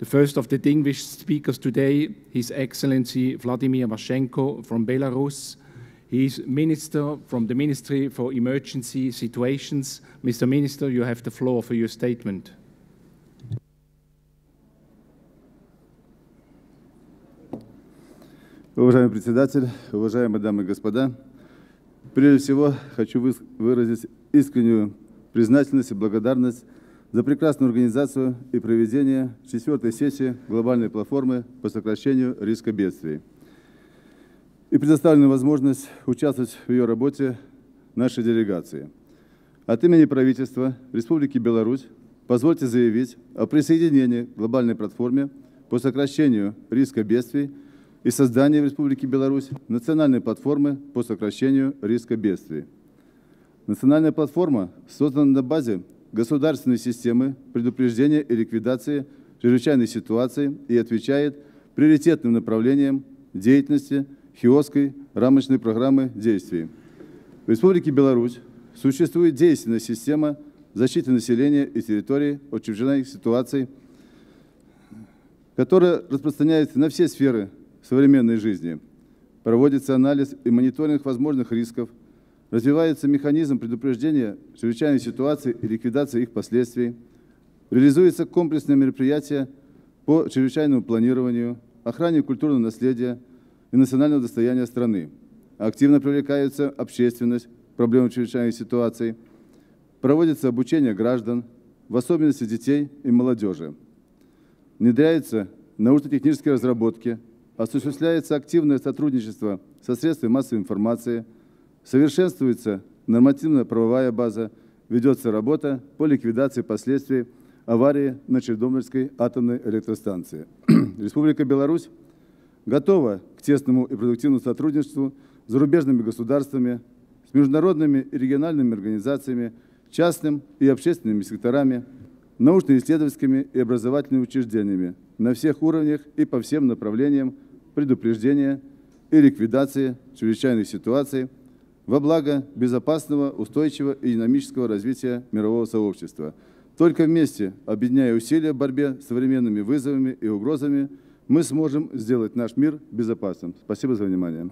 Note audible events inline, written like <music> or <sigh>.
The first of the distinguished speakers today, His Excellency Vladimir Vashenko from Belarus. He is Minister from the Ministry for Emergency Situations. Mr. Minister, you have the floor for your statement. Уважаемый председатель, уважаемые дамы и господа, прежде всего хочу выразить искреннюю признательность и благодарность за прекрасную организацию и проведение четвертой сессии глобальной платформы по сокращению риска бедствий и предоставленную возможность участвовать в ее работе нашей делегации. От имени правительства Республики Беларусь позвольте заявить о присоединении к глобальной платформе по сокращению риска бедствий и создании в Республике Беларусь национальной платформы по сокращению риска бедствий. Национальная платформа создана на базе государственной системы предупреждения и ликвидации чрезвычайной ситуации и отвечает приоритетным направлениям деятельности Хиосской рамочной программы действий. В Республике Беларусь существует действенная система защиты населения и территории от чрезвычайных ситуаций, которая распространяется на все сферы современной жизни. Проводится анализ и мониторинг возможных рисков – Развивается механизм предупреждения чрезвычайной ситуации и ликвидации их последствий. Реализуется комплексное мероприятие по чрезвычайному планированию, охране культурного наследия и национального достояния страны. Активно привлекается общественность к проблемам чрезвычайной ситуации. Проводится обучение граждан, в особенности детей и молодежи. Внедряются научно-технические разработки, осуществляется активное сотрудничество со средствами массовой информации – Совершенствуется нормативно-правовая база, ведется работа по ликвидации последствий аварии на Чернобыльской атомной электростанции. <clears throat> Республика Беларусь готова к тесному и продуктивному сотрудничеству с зарубежными государствами, с международными и региональными организациями, частным и общественными секторами, научно-исследовательскими и образовательными учреждениями на всех уровнях и по всем направлениям предупреждения и ликвидации чрезвычайных ситуаций – во благо безопасного, устойчивого и динамического развития мирового сообщества. Только вместе, объединяя усилия в борьбе с современными вызовами и угрозами, мы сможем сделать наш мир безопасным. Спасибо за внимание.